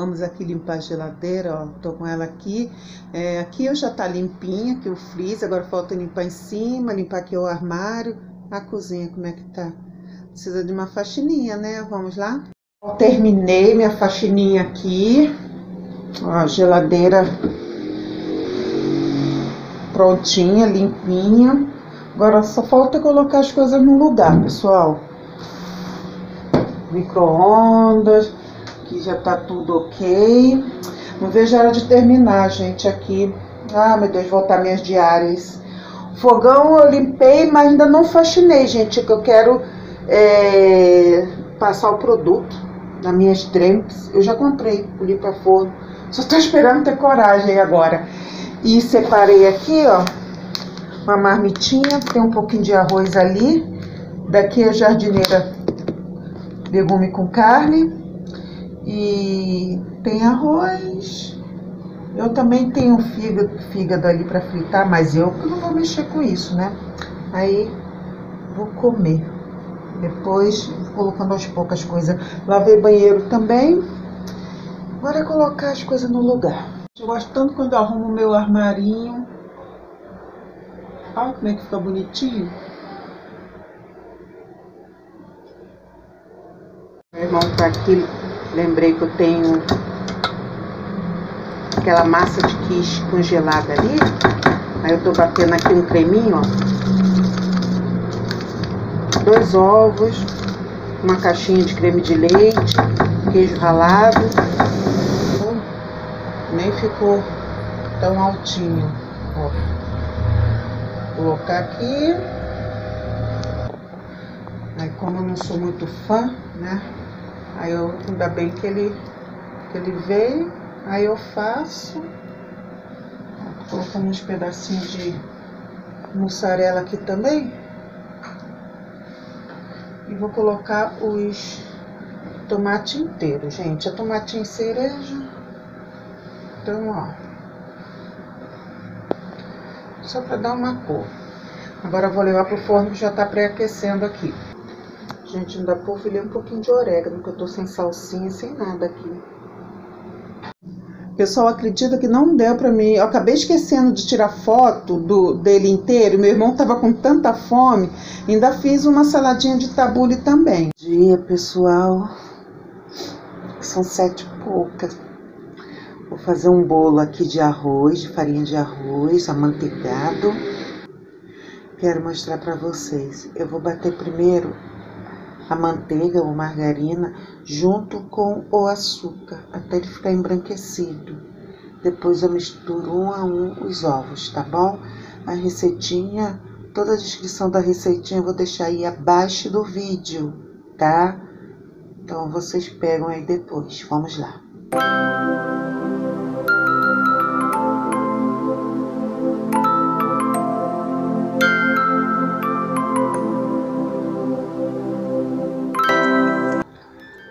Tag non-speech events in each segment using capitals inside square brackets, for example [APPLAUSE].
vamos aqui limpar a geladeira, ó, tô com ela aqui. É, aqui eu já tá limpinha, aqui o freezer, agora falta limpar em cima, limpar aqui o armário. A cozinha, como é que tá? Precisa de uma faxininha, né? Vamos lá? Terminei minha faxininha aqui. Ó, geladeira prontinha, limpinha. Agora só falta colocar as coisas no lugar, pessoal micro-ondas, já tá tudo ok. Não vejo a hora de terminar, gente, aqui. Ah, meu Deus, voltar minhas diárias. Fogão eu limpei, mas ainda não faxinei, gente, que eu quero é, passar o produto nas minhas trempes. Eu já comprei o limpa-forno, só tô esperando ter coragem agora. E separei aqui, ó, uma marmitinha, tem um pouquinho de arroz ali. Daqui a jardineira legume com carne e tem arroz. Eu também tenho fígado, fígado ali para fritar, mas eu não vou mexer com isso, né? Aí vou comer. Depois colocando aos poucas coisas. Lavei banheiro também. Agora é colocar as coisas no lugar. Eu gosto tanto quando arrumo o meu armarinho. Olha como é que fica bonitinho. Meu irmão tá aqui, lembrei que eu tenho aquela massa de quiche congelada ali. Aí eu tô batendo aqui um creminho, ó. Dois ovos, uma caixinha de creme de leite, queijo ralado. Nem ficou tão altinho, ó. Colocar aqui. Aí como eu não sou muito fã, né? Aí eu, ainda bem que ele, que ele veio, aí eu faço, colocando uns pedacinhos de mussarela aqui também. E vou colocar os tomate inteiro, gente. É tomatinho cereja. Então, ó. Só para dar uma cor. Agora vou levar pro forno que já tá pré-aquecendo aqui. Gente, ainda polvilhei um pouquinho de orégano, que eu tô sem salsinha, sem nada aqui. Pessoal, acredita que não deu pra mim. Eu acabei esquecendo de tirar foto do, dele inteiro. Meu irmão tava com tanta fome. Ainda fiz uma saladinha de tabule também. Bom dia, pessoal. São sete e poucas. Vou fazer um bolo aqui de arroz, de farinha de arroz, amanteigado. Quero mostrar pra vocês. Eu vou bater primeiro a manteiga ou margarina junto com o açúcar até ele ficar embranquecido. Depois eu misturo um a um os ovos, tá bom? A receitinha, toda a descrição da receitinha eu vou deixar aí abaixo do vídeo, tá? Então vocês pegam aí depois. Vamos lá.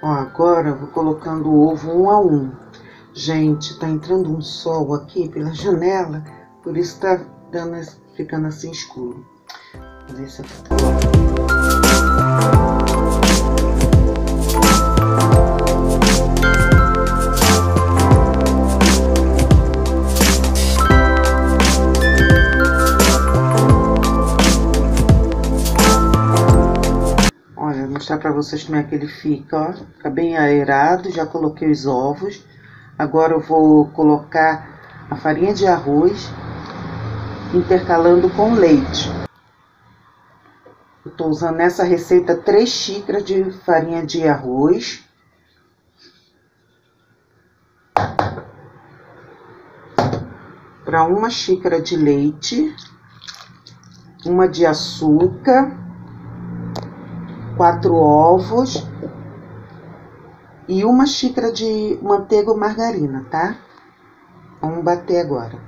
Agora vou colocando o ovo um a um. Gente, tá entrando um sol aqui pela janela, por isso tá dando, ficando assim escuro. Vou ver se eu mostrar para vocês como é que ele fica, ó. Fica bem aerado, já coloquei os ovos. Agora eu vou colocar a farinha de arroz intercalando com leite. Eu tô usando nessa receita 3 xícaras de farinha de arroz. Para uma xícara de leite, uma de açúcar quatro ovos e uma xícara de manteiga ou margarina, tá? Vamos bater agora.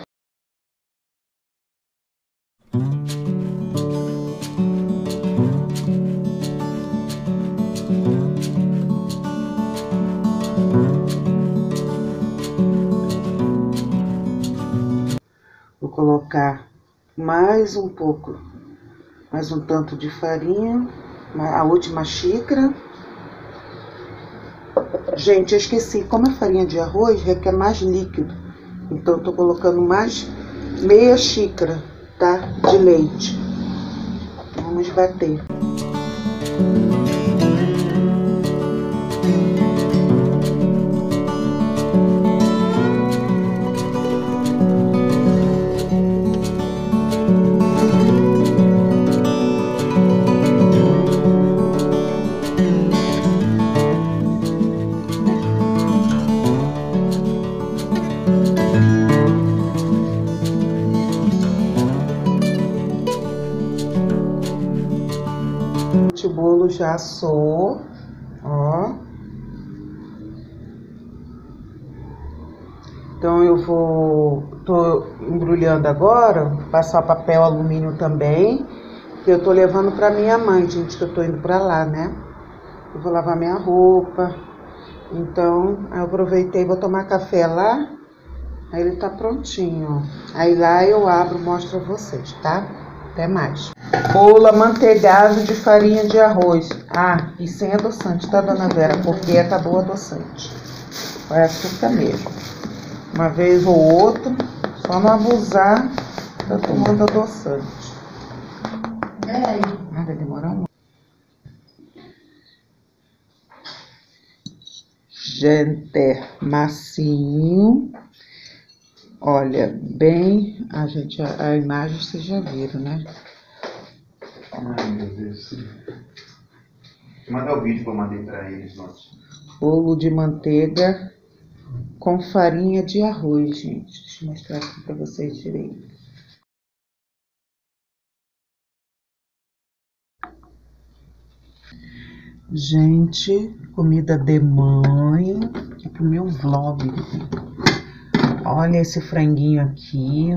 Vou colocar mais um pouco, mais um tanto de farinha a última xícara. Gente, eu esqueci, como a farinha de arroz requer mais líquido, então eu tô colocando mais meia xícara, tá? De leite. Vamos bater. Já assou, ó. Então eu vou, tô embrulhando agora, passar papel alumínio também, que eu tô levando pra minha mãe, gente, que eu tô indo pra lá, né? Eu vou lavar minha roupa. Então, eu aproveitei, vou tomar café lá. Aí ele tá prontinho, ó. Aí lá eu abro, mostro a vocês, tá? Até mais. Bolo amanteigado de farinha de arroz. Ah, e sem adoçante, tá, dona Vera? Porque acabou o adoçante. Vai açúcar mesmo. Uma vez ou outra, só não abusar, tá tomando adoçante. É, Ah, vai demorar muito. Gente, massinho. Olha, bem. A gente, a, a imagem vocês já viram, né? Ai, meu Deus. Vou mandar o vídeo que eu mandei pra eles, nossa. Bolo de manteiga com farinha de arroz, gente. Deixa eu mostrar aqui pra vocês direito. Gente, comida de mãe. Aqui pro meu vlog. Olha esse franguinho aqui.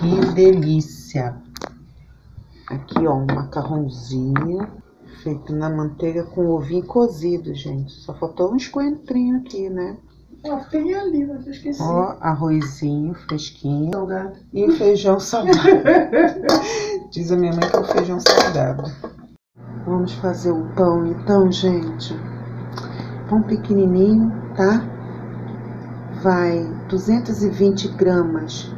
Que delícia. Aqui, ó, um macarrãozinho feito na manteiga com ovinho cozido, gente. Só faltou uns coentrinhos aqui, né? ó, tem ali, mas eu esqueci. Ó, arrozinho fresquinho Salgado. e feijão salgado. [LAUGHS] Diz a minha mãe que é o feijão salgado. Vamos fazer o pão então, gente. Pão pequenininho, tá? Vai 220 gramas,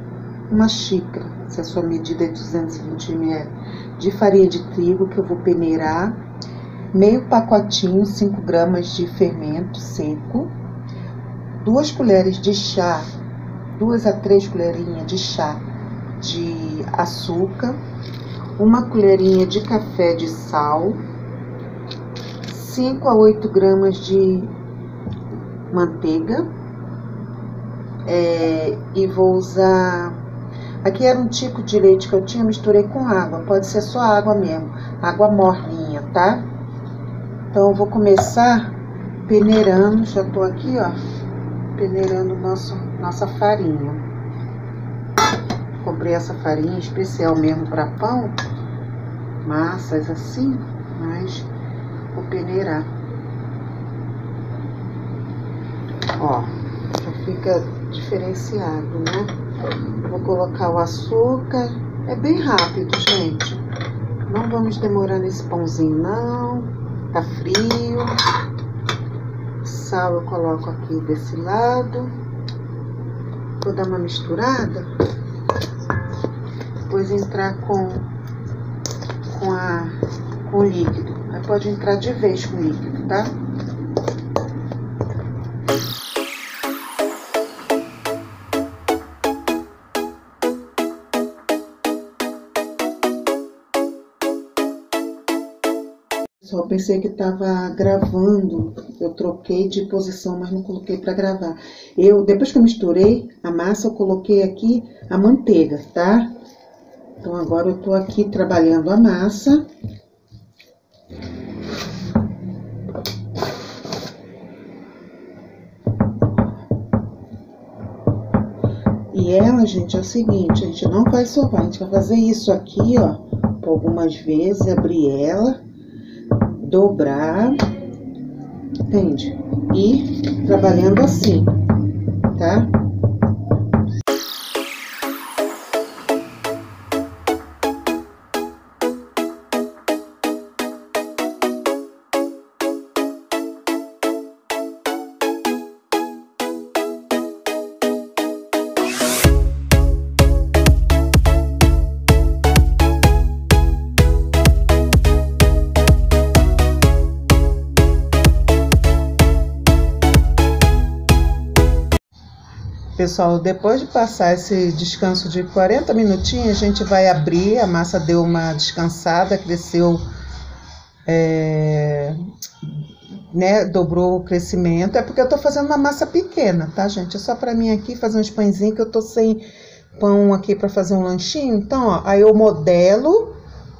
uma xícara, se a sua medida é 220 ml, de farinha de trigo que eu vou peneirar, meio pacotinho, 5 gramas de fermento seco, duas colheres de chá, duas a três colherinhas de chá de açúcar, uma colherinha de café de sal, 5 a 8 gramas de manteiga, é, e vou usar. Aqui era um tipo de leite que eu tinha, misturei com água, pode ser só água mesmo, água morninha, tá? Então eu vou começar peneirando, já tô aqui, ó, peneirando nosso, nossa farinha. Comprei essa farinha especial mesmo para pão, massas assim, mas vou peneirar. Ó, já fica diferenciado, né? Vou colocar o açúcar, é bem rápido, gente. Não vamos demorar nesse pãozinho, não. Tá frio. Sal eu coloco aqui desse lado. Vou dar uma misturada. Depois entrar com, com, a, com o líquido. Aí pode entrar de vez com o líquido, tá? Pensei que estava gravando. Eu troquei de posição, mas não coloquei para gravar. Eu depois que eu misturei a massa, eu coloquei aqui a manteiga, tá? Então agora eu tô aqui trabalhando a massa. E ela, gente, é o seguinte, a gente não vai sovar, a gente vai fazer isso aqui, ó, por algumas vezes, abrir ela dobrar, entende? E trabalhando assim, tá? Pessoal, depois de passar esse descanso de 40 minutinhos, a gente vai abrir. A massa deu uma descansada, cresceu, é, né? Dobrou o crescimento. É porque eu tô fazendo uma massa pequena, tá, gente? É só para mim aqui fazer uns pãezinhos que eu tô sem pão aqui para fazer um lanchinho. Então, ó, aí eu modelo,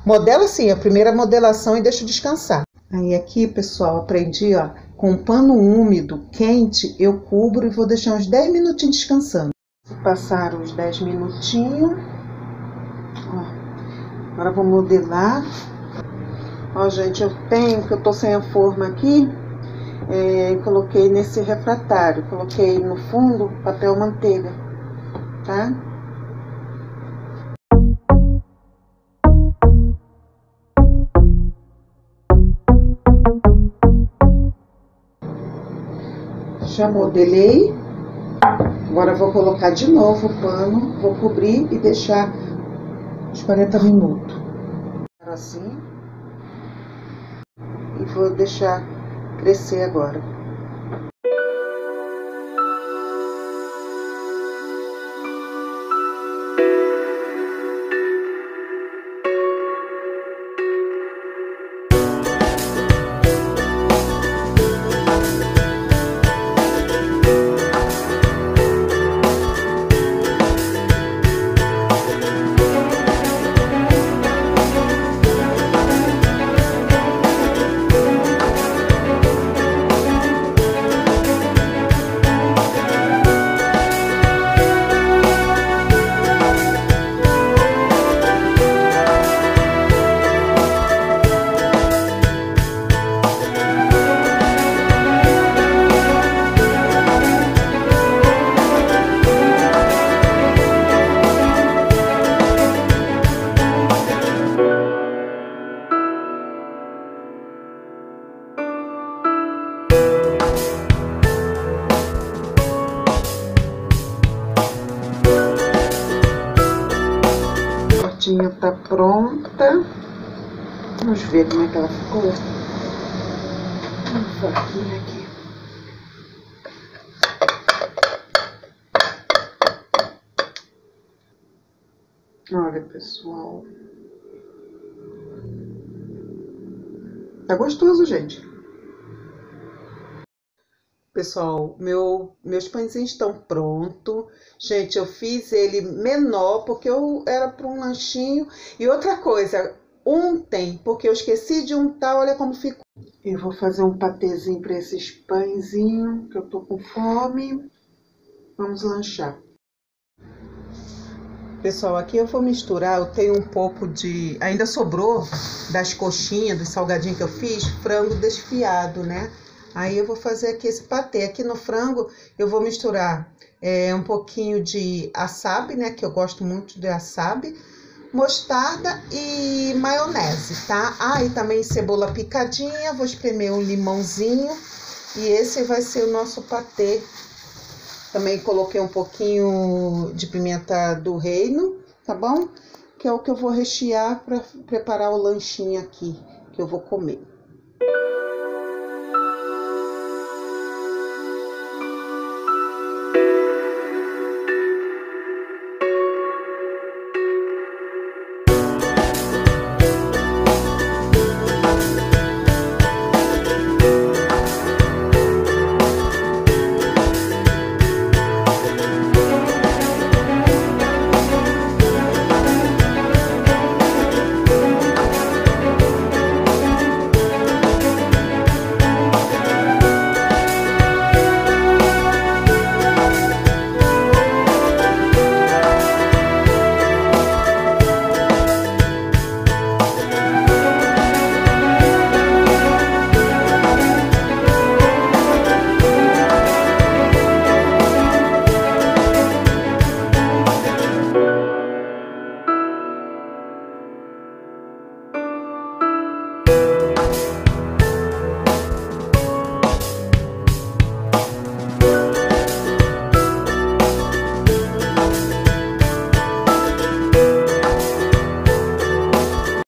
modelo assim, a primeira modelação e deixo descansar. Aí aqui, pessoal, aprendi, ó com pano úmido, quente, eu cubro e vou deixar uns 10 minutinhos descansando. Passaram os 10 minutinhos. Agora vou modelar. Ó, gente, eu tenho, que eu tô sem a forma aqui, é, coloquei nesse refratário. Coloquei no fundo papel manteiga, tá? Já modelei. Agora vou colocar de novo o pano, vou cobrir e deixar uns 40 minutos. Assim. E vou deixar crescer agora. Ver como é que ela ficou. Um pouquinho aqui. Olha, pessoal. Tá gostoso, gente. Pessoal, meu, meus pãezinhos estão prontos. Gente, eu fiz ele menor porque eu era para um lanchinho. E outra coisa, ontem, porque eu esqueci de untar, olha como ficou. Eu vou fazer um patezinho para esses pãezinhos, que eu tô com fome. Vamos lanchar. Pessoal, aqui eu vou misturar, eu tenho um pouco de... Ainda sobrou das coxinhas, dos salgadinhos que eu fiz, frango desfiado, né? Aí eu vou fazer aqui esse patê. Aqui no frango eu vou misturar é, um pouquinho de wasabi, né? Que eu gosto muito de wasabi. Mostarda e maionese, tá? Ah, e também cebola picadinha. Vou espremer um limãozinho. E esse vai ser o nosso patê. Também coloquei um pouquinho de pimenta do reino, tá bom? Que é o que eu vou rechear para preparar o lanchinho aqui, que eu vou comer.